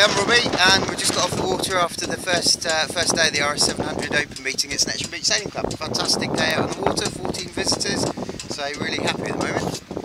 Hi, I'm Robbie, and we just got off the water after the first uh, first day of the RS700 Open meeting at Snettisham Beach Sailing Club. Fantastic day out on the water, 14 visitors, so really happy at the moment.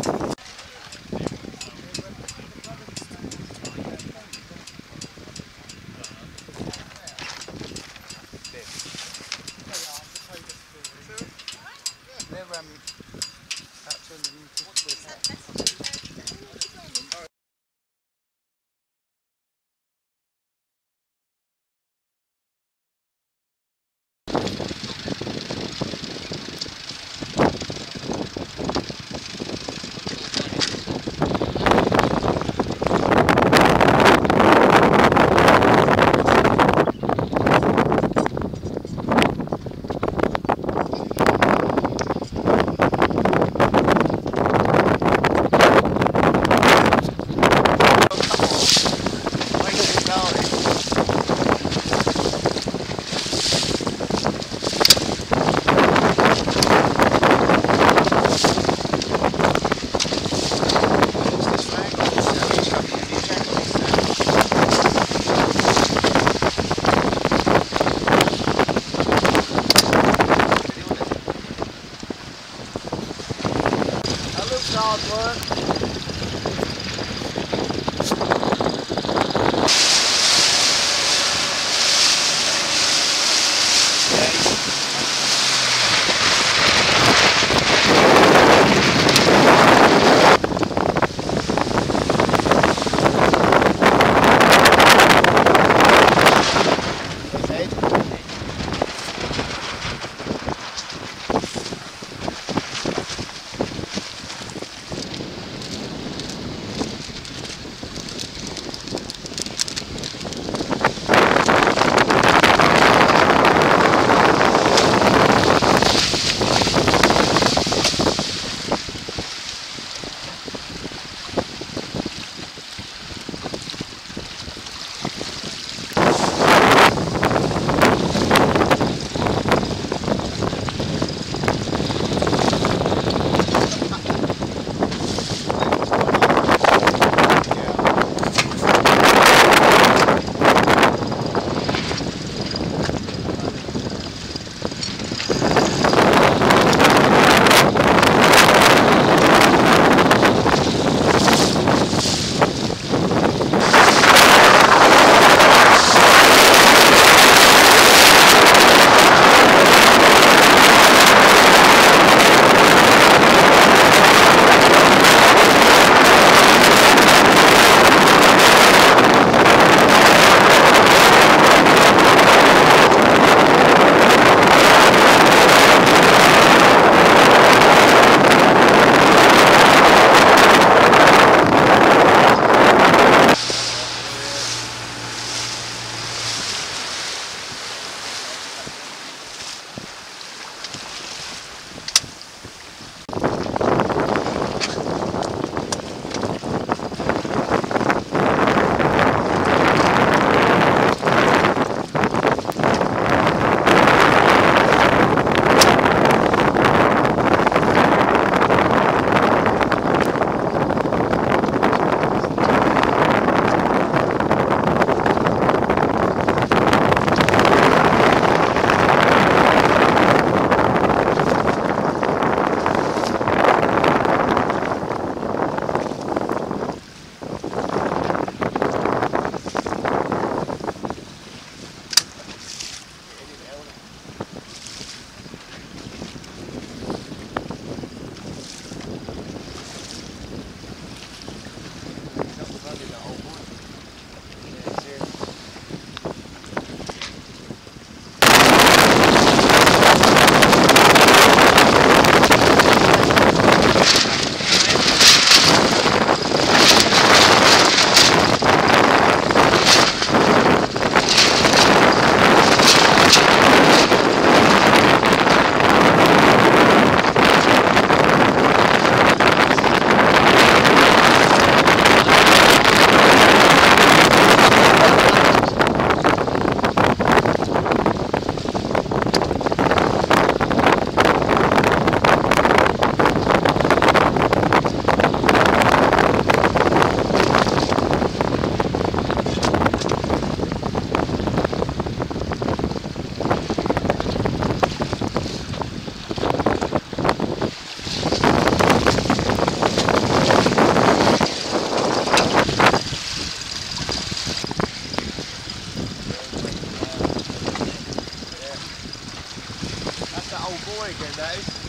old boy again now.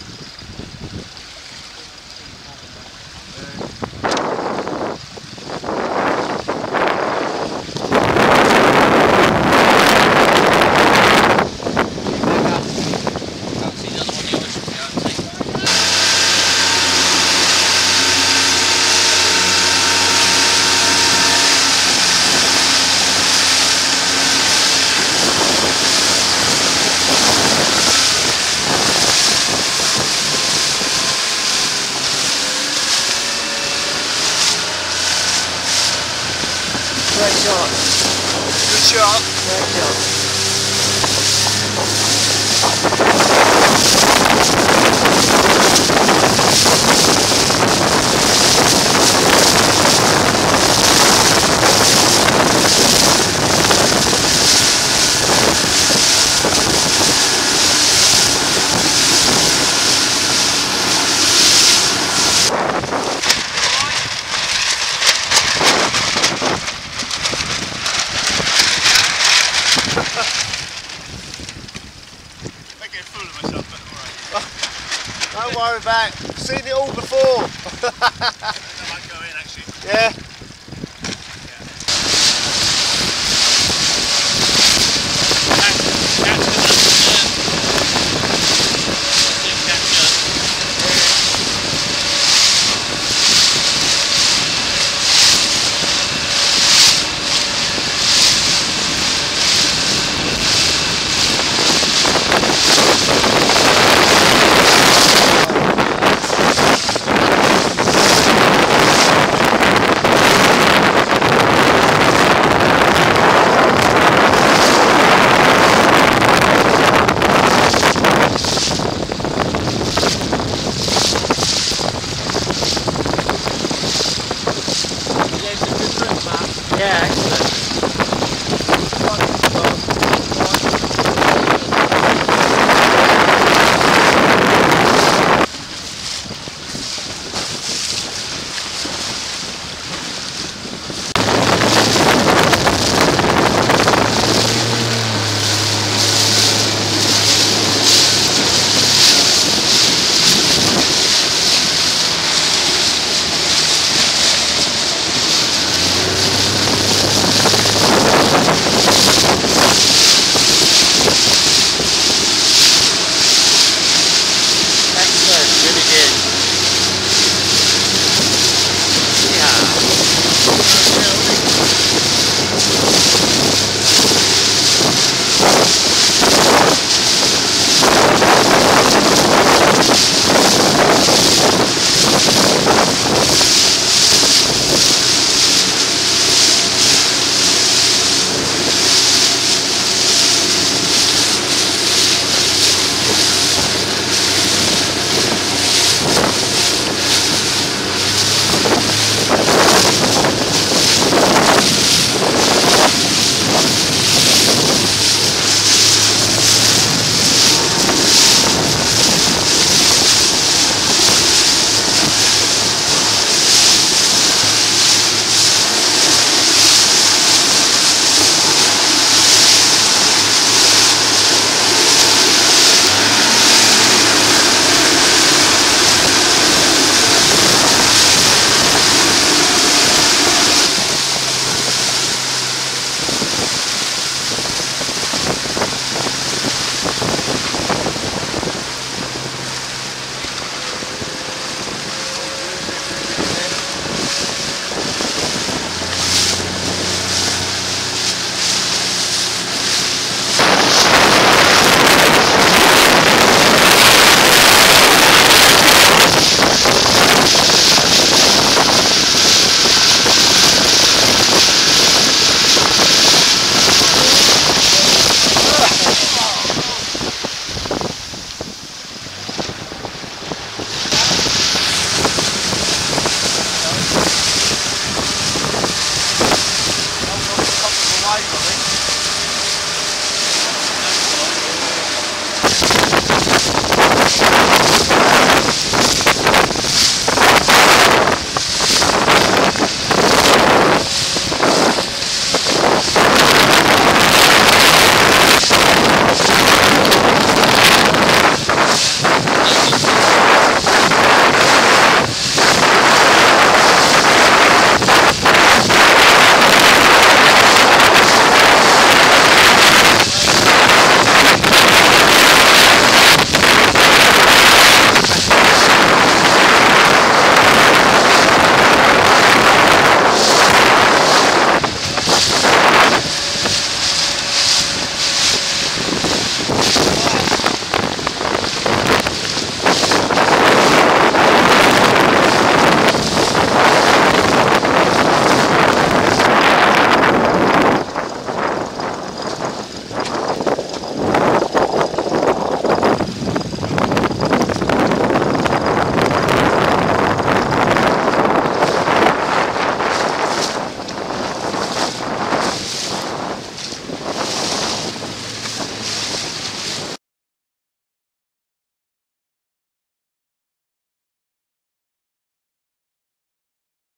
Yeah, excellent.